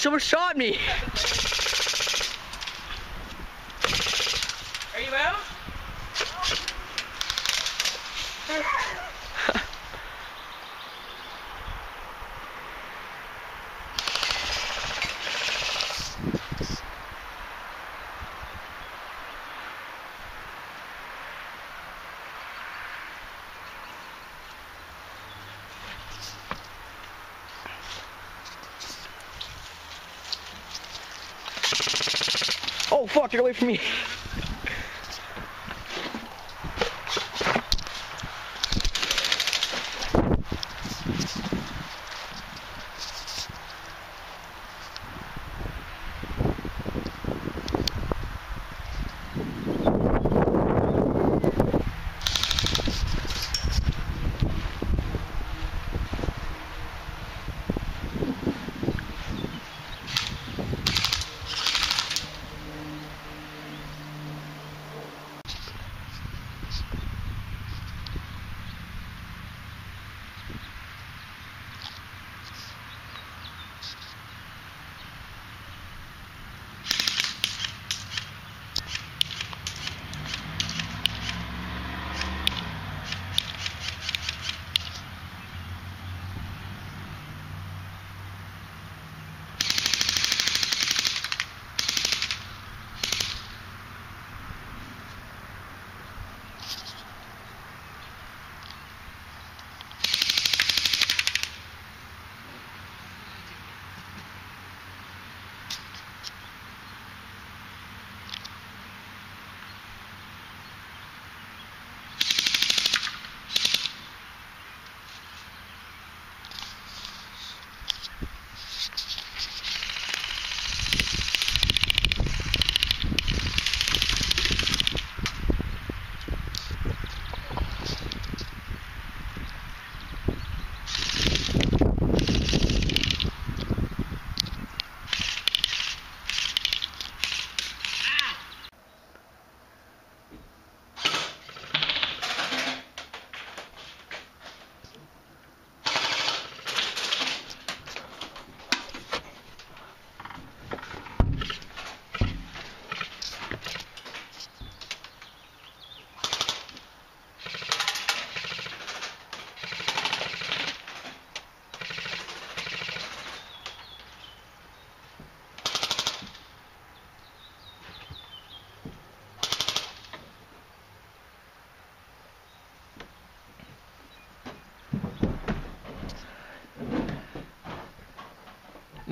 Someone shot me. Oh fuck, get away from me.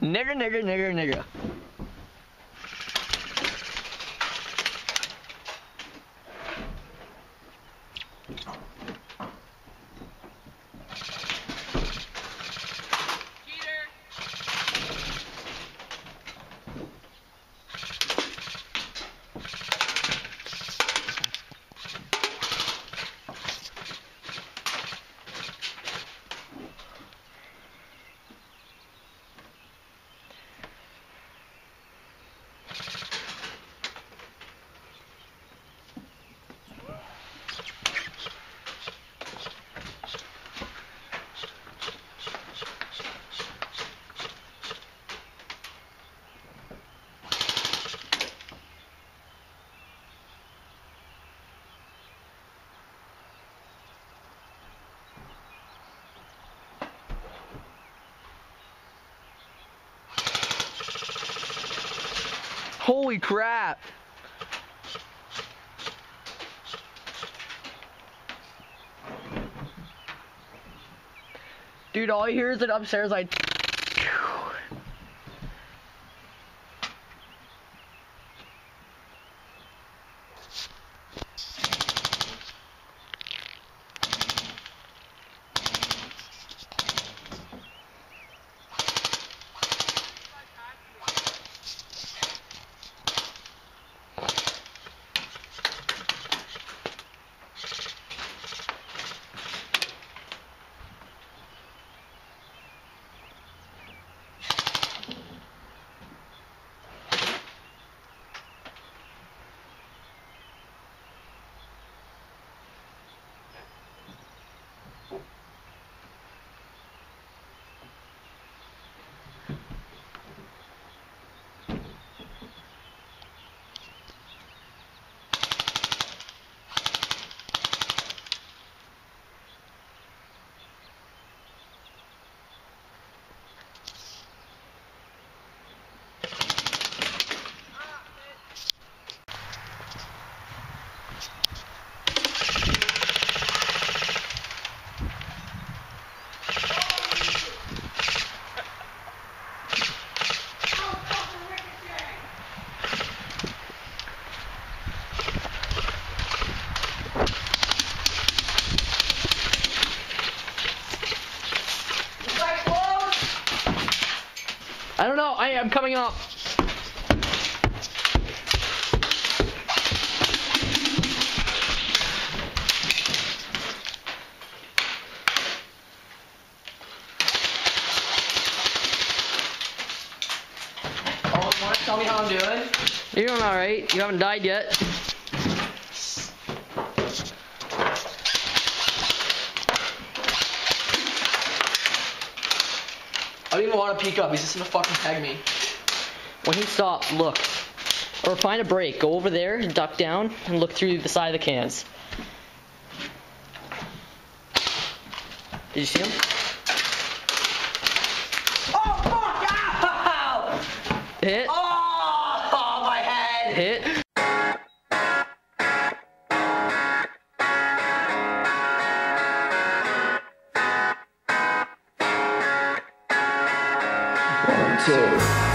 Nigger, nigger, nigger, nigger. Holy crap. Dude, all I hear is it upstairs like don't know. I am coming up. Oh, you wanna tell me how I'm doing? You're doing alright. You haven't died yet. I don't even want to peek up. He's just gonna fucking peg me. When he stops, look. Or find a break. Go over there, and duck down, and look through the side of the cans. Did you see him? Oh fuck! Ow! Hit. Oh, Two.